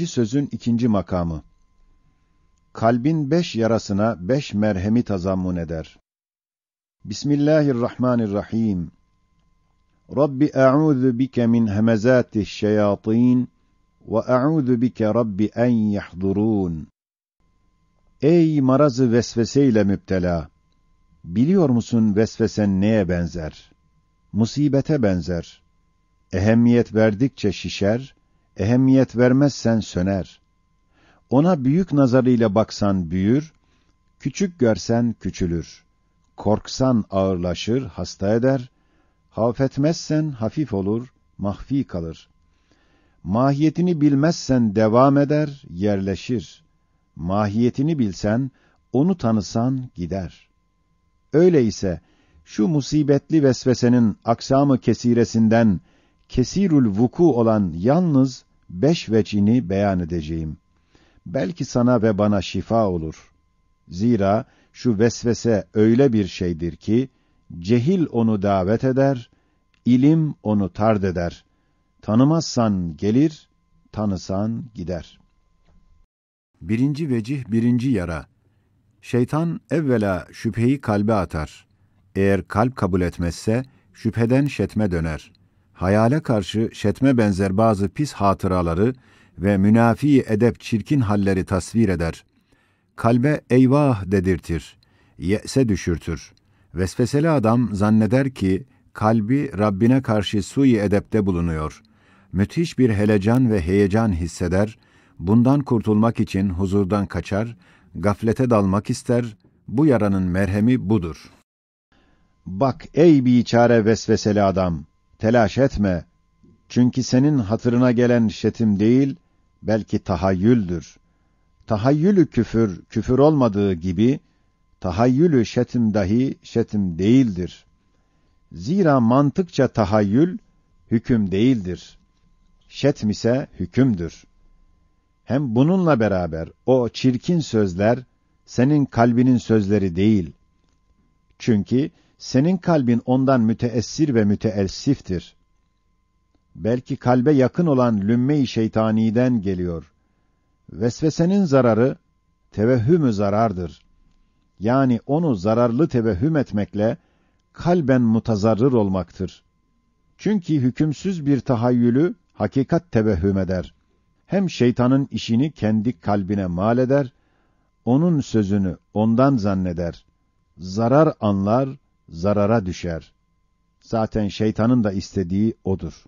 21. sözün ikinci makamı. Kalbin beş yarasına beş merhemi tazammun eder. Bismillahirrahmanirrahim. Rabbi a'udhu bike min hemezatiş şeyatin ve a'udhu bike Rabbi en yahdurun. Ey marazı vesveseyle müptela! Biliyor musun vesvesen neye benzer? Musibete benzer. Ehemmiyet verdikçe şişer, ehemmiyet vermezsen söner. Ona büyük nazarıyla baksan büyür, küçük görsen küçülür. Korksan ağırlaşır, hasta eder, hafetmezsen hafif olur, mahfi kalır. Mahiyetini bilmezsen devam eder, yerleşir. Mahiyetini bilsen, onu tanısan gider. Öyleyse, şu musibetli vesvesenin aksamı kesiresinden kesirül vuku olan yalnız beş vecini beyan edeceğim. Belki sana ve bana şifa olur. Zira şu vesvese öyle bir şeydir ki, cehil onu davet eder, ilim onu tard eder. Tanımazsan gelir, tanısan gider. Birinci vecih, birinci yara. Şeytan evvela şüpheyi kalbe atar. Eğer kalp kabul etmezse, şüpheden şetme döner. Hayale karşı şetme benzer bazı pis hatıraları ve münafi edep çirkin halleri tasvir eder. Kalbe eyvah dedirtir. Ye'se düşürtür. Vesveseli adam zanneder ki, kalbi Rabbine karşı sui edepte bulunuyor. Müthiş bir helecan ve heyecan hisseder, bundan kurtulmak için huzurdan kaçar, gaflete dalmak ister, bu yaranın merhemi budur. Bak ey biçare vesveseli adam, telaş etme. Çünkü senin hatırına gelen şetim değil, belki tahayyüldür. Tahayyülü küfür, küfür olmadığı gibi, tahayyülü şetim dahi şetim değildir. Zira mantıkça tahayyül, hüküm değildir. Şetm ise hükümdür. Hem bununla beraber o çirkin sözler, senin kalbinin sözleri değil. Çünkü senin kalbin ondan müteessir ve müteessiftir. Belki kalbe yakın olan lümme-i şeytaniden geliyor. Vesvesenin zararı, tevehhümü zarardır. Yani onu zararlı tevehhüm etmekle, kalben mutazarrır olmaktır. Çünkü hükümsüz bir tahayyülü hakikat tevehhüm eder. Hem şeytanın işini kendi kalbine mal eder, onun sözünü ondan zanneder. Zarar anlar, zarara düşer. Zaten şeytanın da istediği odur.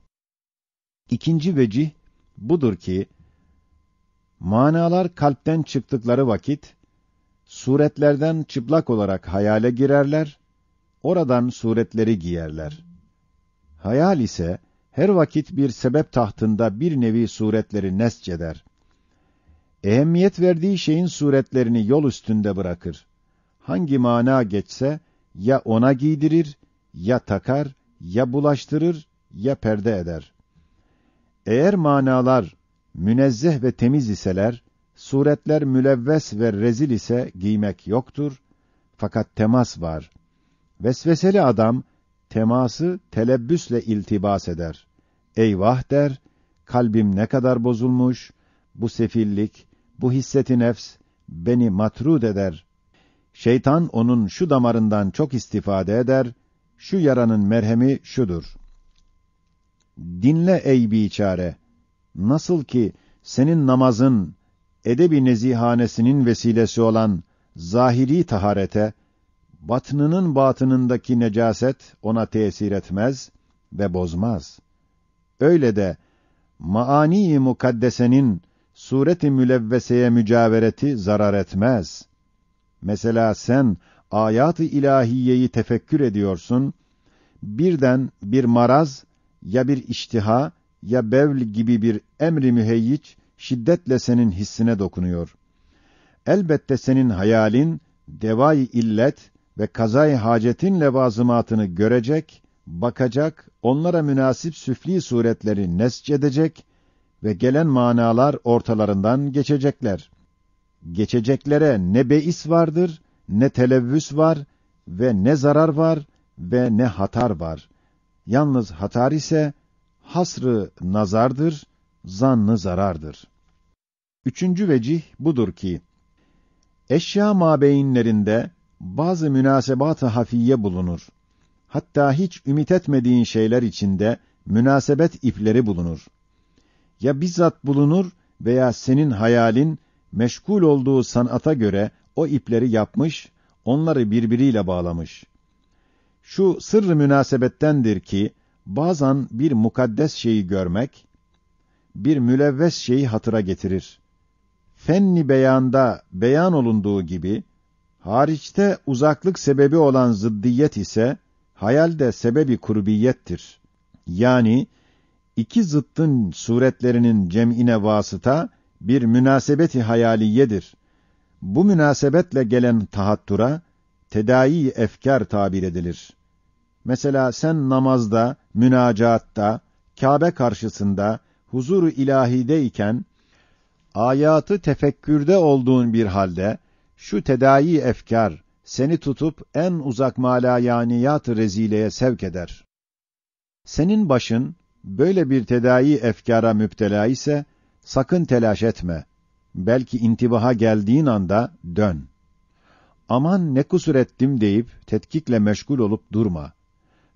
İkinci vecih budur ki, manalar kalpten çıktıkları vakit, suretlerden çıplak olarak hayale girerler, oradan suretleri giyerler. Hayal ise, her vakit bir sebep tahtında bir nevi suretleri nesceder. Ehemmiyet verdiği şeyin suretlerini yol üstünde bırakır. Hangi mana geçse, ya ona giydirir, ya takar, ya bulaştırır, ya perde eder. Eğer manalar münezzeh ve temiz iseler, suretler mülevves ve rezil ise giymek yoktur. Fakat temas var. Vesveseli adam, teması telebbüsle iltibas eder. Eyvah der, kalbim ne kadar bozulmuş, bu sefillik, bu hisseti nefs, beni matrud eder, Şeytan onun şu damarından çok istifade eder, şu yaranın merhemi şudur. Dinle ey biçare, nasıl ki senin namazın, edebi nezihanesinin vesilesi olan zahiri taharete, batnının batınındaki necaset ona tesir etmez ve bozmaz. Öyle de, maani mukaddesenin sureti mülevveseye mücavereti zarar etmez.'' Mesela sen ayat-ı ilahiyeyi tefekkür ediyorsun, birden bir maraz ya bir iştiha ya bevl gibi bir emri müheyyiç şiddetle senin hissine dokunuyor. Elbette senin hayalin devai illet ve kazay hacetin levazımatını görecek, bakacak, onlara münasip süfli suretleri nescedecek ve gelen manalar ortalarından geçecekler geçeceklere ne beis vardır, ne televvüs var ve ne zarar var ve ne hatar var. Yalnız hatar ise hasrı nazardır, zannı zarardır. Üçüncü vecih budur ki, eşya mabeyinlerinde bazı münasebat-ı hafiye bulunur. Hatta hiç ümit etmediğin şeyler içinde münasebet ipleri bulunur. Ya bizzat bulunur veya senin hayalin meşgul olduğu sanata göre o ipleri yapmış, onları birbiriyle bağlamış. Şu sırrı münasebettendir ki bazen bir mukaddes şeyi görmek bir mülevves şeyi hatıra getirir. Fenni beyanda beyan olunduğu gibi hariçte uzaklık sebebi olan zıddiyet ise hayalde sebebi kurbiyettir. Yani iki zıttın suretlerinin cem'ine vasıta bir münasebeti hayaliyedir. Bu münasebetle gelen tahattura tedai efkar tabir edilir. Mesela sen namazda, münacatta, Kabe karşısında, huzuru ilahide iken ayatı tefekkürde olduğun bir halde şu tedai efkar seni tutup en uzak malayaniyat-ı rezileye sevk eder. Senin başın böyle bir tedai efkara müptela ise sakın telaş etme. Belki intibaha geldiğin anda dön. Aman ne kusur ettim deyip tetkikle meşgul olup durma.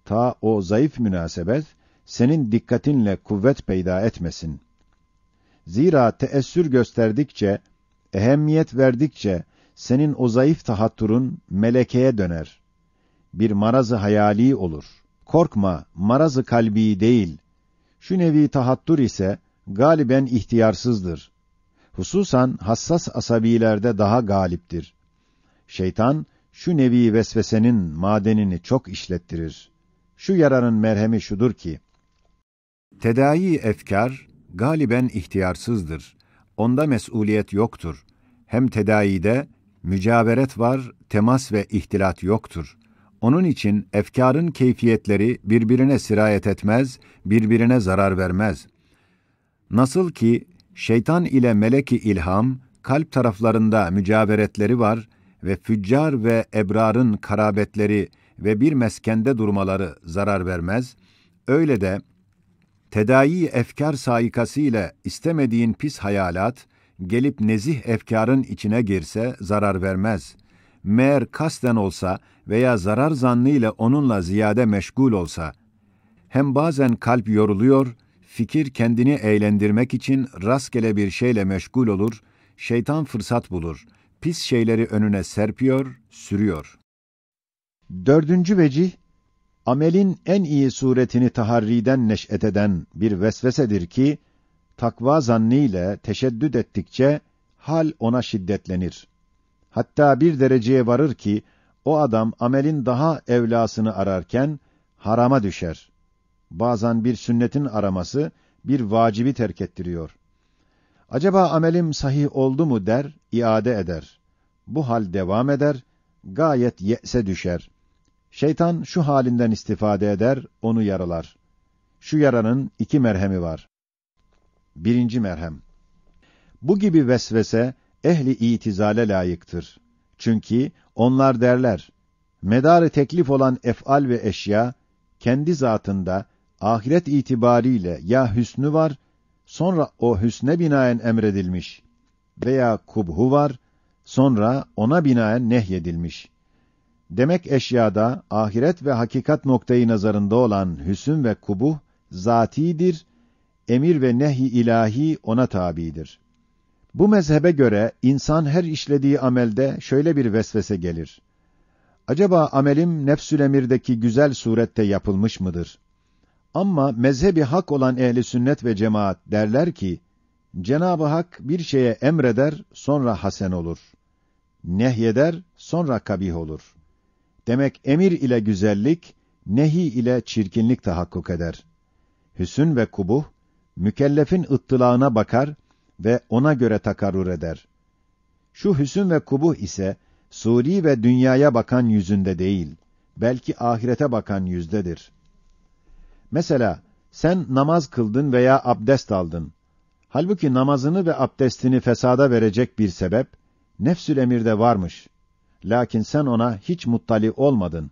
Ta o zayıf münasebet senin dikkatinle kuvvet peyda etmesin. Zira teessür gösterdikçe, ehemmiyet verdikçe senin o zayıf tahatturun melekeye döner. Bir marazı hayali olur. Korkma, marazı kalbi değil. Şu nevi tahattur ise galiben ihtiyarsızdır. Hususan hassas asabilerde daha galiptir. Şeytan şu nevi vesvesenin madenini çok işlettirir. Şu yaranın merhemi şudur ki Tedai efkar galiben ihtiyarsızdır. Onda mesuliyet yoktur. Hem tedaide mücaveret var, temas ve ihtilat yoktur. Onun için efkarın keyfiyetleri birbirine sirayet etmez, birbirine zarar vermez. Nasıl ki şeytan ile meleki ilham kalp taraflarında mücaveretleri var ve füccar ve ebrarın karabetleri ve bir meskende durmaları zarar vermez, öyle de tedai efkar saikası ile istemediğin pis hayalat, gelip nezih efkarın içine girse zarar vermez. Meğer kasten olsa veya zarar zannı ile onunla ziyade meşgul olsa, hem bazen kalp yoruluyor, fikir kendini eğlendirmek için rastgele bir şeyle meşgul olur, şeytan fırsat bulur, pis şeyleri önüne serpiyor, sürüyor. Dördüncü vecih, amelin en iyi suretini taharriden neş'et eden bir vesvesedir ki, takva zannıyla teşeddüd ettikçe, hal ona şiddetlenir. Hatta bir dereceye varır ki, o adam amelin daha evlasını ararken, harama düşer. Bazen bir sünnetin araması, bir vacibi terk ettiriyor. Acaba amelim sahih oldu mu der, iade eder. Bu hal devam eder, gayet ye'se düşer. Şeytan şu halinden istifade eder, onu yaralar. Şu yaranın iki merhemi var. Birinci merhem. Bu gibi vesvese ehli itizale layıktır. Çünkü onlar derler, medarı teklif olan ef'al ve eşya, kendi zatında, ahiret itibariyle ya hüsnü var, sonra o hüsne binaen emredilmiş veya kubhu var, sonra ona binaen nehyedilmiş. Demek eşyada ahiret ve hakikat noktayı nazarında olan hüsn ve kubuh zatidir, emir ve nehi ilahi ona tabidir. Bu mezhebe göre insan her işlediği amelde şöyle bir vesvese gelir. Acaba amelim nefsül emirdeki güzel surette yapılmış mıdır? Ama mezhebi hak olan ehli sünnet ve cemaat derler ki Cenab-ı Hak bir şeye emreder sonra hasen olur. Nehyeder sonra kabih olur. Demek emir ile güzellik, nehi ile çirkinlik tahakkuk eder. Hüsün ve kubuh, mükellefin ıttılağına bakar ve ona göre takarrur eder. Şu hüsün ve kubuh ise, suri ve dünyaya bakan yüzünde değil, belki ahirete bakan yüzdedir. Mesela, sen namaz kıldın veya abdest aldın. Halbuki namazını ve abdestini fesada verecek bir sebep, nefsül emirde varmış. Lakin sen ona hiç muttali olmadın.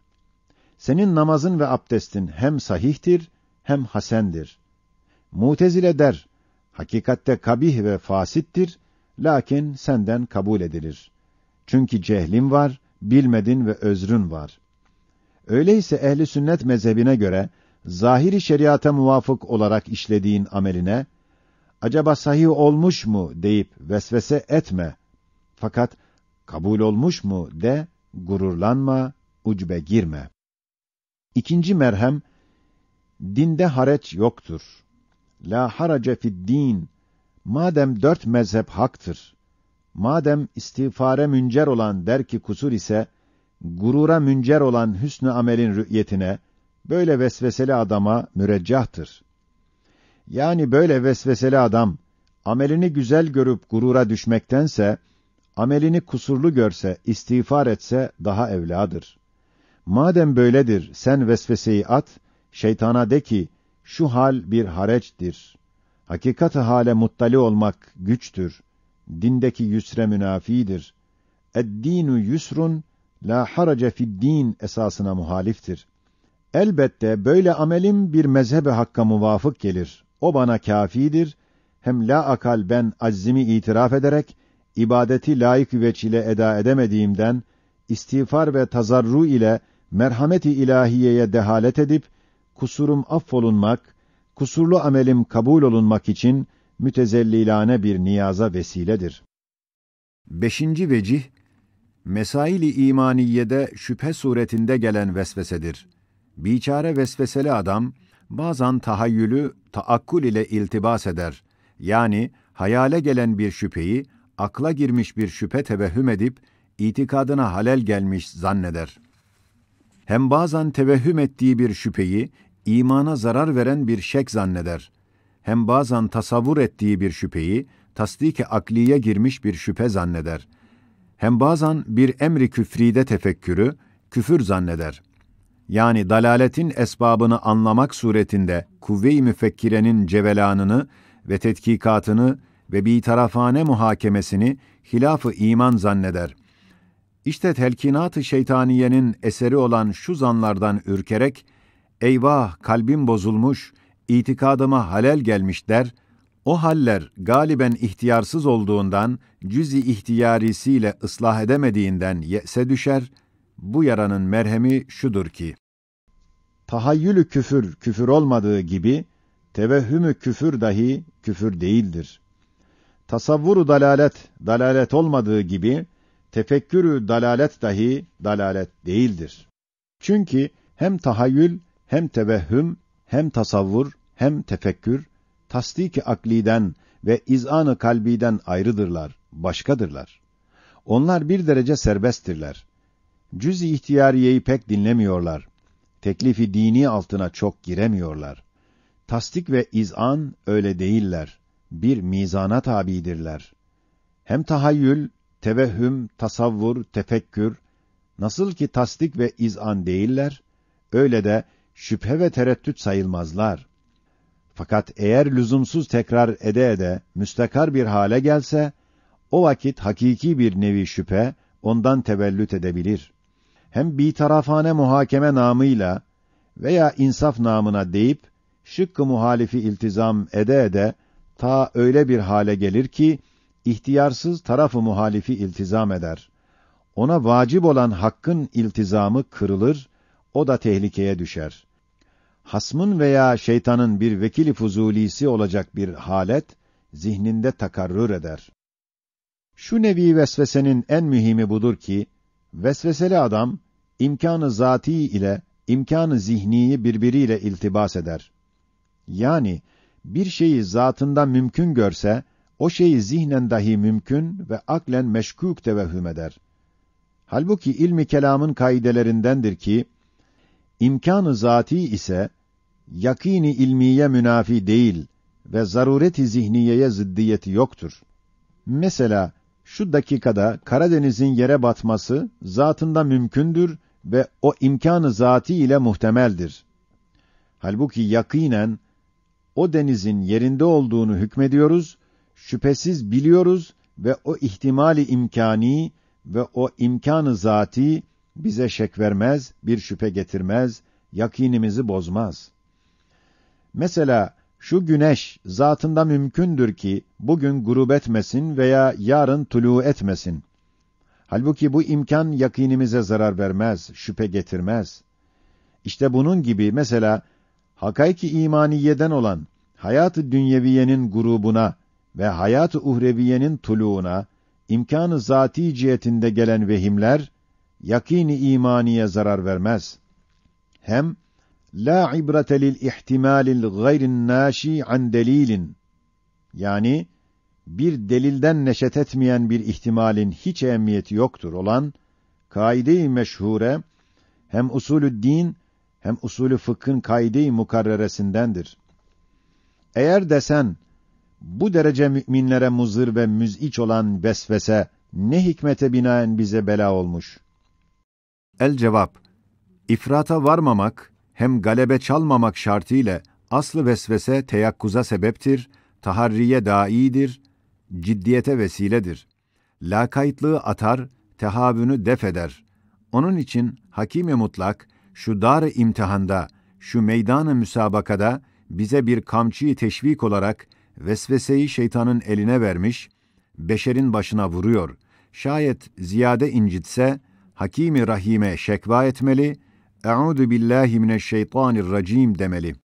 Senin namazın ve abdestin hem sahihtir hem hasendir. Mutezile der, hakikatte kabih ve fasittir lakin senden kabul edilir. Çünkü cehlin var, bilmedin ve özrün var. Öyleyse ehli sünnet mezhebine göre zahiri şeriata muvafık olarak işlediğin ameline acaba sahih olmuş mu deyip vesvese etme. Fakat kabul olmuş mu de gururlanma, ucbe girme. İkinci merhem dinde hareç yoktur. La harace fid din. Madem dört mezhep haktır, madem istiğfare müncer olan der ki kusur ise, gurura müncer olan hüsnü amelin rü'yetine, böyle vesveseli adama müreccahtır. Yani böyle vesveseli adam, amelini güzel görüp gurura düşmektense, amelini kusurlu görse, istiğfar etse daha evladır. Madem böyledir, sen vesveseyi at, şeytana de ki, şu hal bir hareçtir. Hakikati hale muttali olmak güçtür. Dindeki yüsre münafidir. Ed-dinu yusrun, la harace fid-din esasına muhaliftir. Elbette böyle amelim bir mezhebe hakka muvafık gelir. O bana kafidir. Hem la akal ben aczimi itiraf ederek ibadeti layık veçile eda edemediğimden istiğfar ve tazarru ile merhameti ilahiyeye dehalet edip kusurum affolunmak, kusurlu amelim kabul olunmak için mütezellilane bir niyaza vesiledir. Beşinci vecih, mesaili imaniyede şüphe suretinde gelen vesvesedir. Biçare vesveseli adam, bazen tahayyülü taakkul ile iltibas eder. Yani, hayale gelen bir şüpheyi, akla girmiş bir şüphe tevehhüm edip, itikadına halel gelmiş zanneder. Hem bazen tevehhüm ettiği bir şüpheyi, imana zarar veren bir şek zanneder. Hem bazen tasavvur ettiği bir şüpheyi, tasdik-i akliye girmiş bir şüphe zanneder. Hem bazen bir emri küfride tefekkürü, küfür zanneder. Yani dalaletin esbabını anlamak suretinde kuvve-i müfekkirenin cevelanını ve tetkikatını ve bir tarafane muhakemesini hilaf-ı iman zanneder. İşte telkinat-ı şeytaniyenin eseri olan şu zanlardan ürkerek, eyvah kalbim bozulmuş, itikadıma halel gelmiş der, o haller galiben ihtiyarsız olduğundan, cüz-i ihtiyarisiyle ıslah edemediğinden ye'se düşer, bu yaranın merhemi şudur ki, tahayyülü küfür, küfür olmadığı gibi, tevehhümü küfür dahi küfür değildir. Tasavvuru dalalet, dalalet olmadığı gibi, tefekkürü dalalet dahi dalalet değildir. Çünkü hem tahayyül, hem tevehhüm, hem tasavvur, hem tefekkür, tasdik-i akliden ve izanı kalbiden ayrıdırlar, başkadırlar. Onlar bir derece serbesttirler. Cüz-i ihtiyariyeyi pek dinlemiyorlar. Teklifi dini altına çok giremiyorlar. Tasdik ve izan öyle değiller. Bir mizana tabidirler. Hem tahayyül, tevehhüm, tasavvur, tefekkür, nasıl ki tasdik ve izan değiller, öyle de şüphe ve tereddüt sayılmazlar. Fakat eğer lüzumsuz tekrar ede ede müstakar bir hale gelse, o vakit hakiki bir nevi şüphe ondan tevellüt edebilir. Hem bir tarafane muhakeme namıyla veya insaf namına deyip şıkkı muhalifi iltizam ede ede ta öyle bir hale gelir ki ihtiyarsız tarafı muhalifi iltizam eder. Ona vacip olan hakkın iltizamı kırılır, o da tehlikeye düşer. Hasmın veya şeytanın bir vekili fuzulisi olacak bir halet, zihninde takarrür eder. Şu nevi vesvesenin en mühimi budur ki, vesveseli adam, imkanı zati ile imkanı zihniyi birbiriyle iltibas eder. Yani, bir şeyi zatında mümkün görse, o şeyi zihnen dahi mümkün ve aklen meşkûk tevehhüm eder. Halbuki ilmi kelamın kaidelerindendir ki, imkanı zati ise, yakini ilmiye münafi değil ve zarureti zihniyeye ziddiyeti yoktur. Mesela, şu dakikada Karadeniz'in yere batması zatında mümkündür ve o imkanı zati ile muhtemeldir. Halbuki yakinen o denizin yerinde olduğunu hükmediyoruz, şüphesiz biliyoruz ve o ihtimali imkani ve o imkanı zati bize şek vermez, bir şüphe getirmez, yakinimizi bozmaz. Mesela Şu güneş zatında mümkündür ki bugün grup etmesin veya yarın tulu etmesin. Halbuki bu imkan yakinimize zarar vermez, şüphe getirmez. İşte bunun gibi mesela hakayki imaniyeden olan hayat-ı dünyeviyenin grubuna ve hayat-ı uhreviyenin tuluğuna imkanı zati cihetinde gelen vehimler yakini imaniye zarar vermez. Hem la ibrate lil ihtimalil gayrin naşi an delilin yani bir delilden neşet etmeyen bir ihtimalin hiç ehemmiyeti yoktur olan kaide-i meşhure hem usulü din hem usulü fıkhın kaide-i mukarreresindendir. Eğer desen bu derece müminlere muzır ve müz'iç olan vesvese ne hikmete binaen bize bela olmuş? El cevap İfrata varmamak hem galebe çalmamak şartıyla aslı vesvese teyakkuza sebeptir, taharriye daidir, ciddiyete vesiledir. Lakaytlığı atar, tehavünü def eder. Onun için hakîm mutlak şu dar imtihanda, şu meydanı müsabakada bize bir kamçıyı teşvik olarak vesveseyi şeytanın eline vermiş, beşerin başına vuruyor. Şayet ziyade incitse, Hakimi Rahim'e şekva etmeli, Euzu billahi mineşşeytanirracim demeli.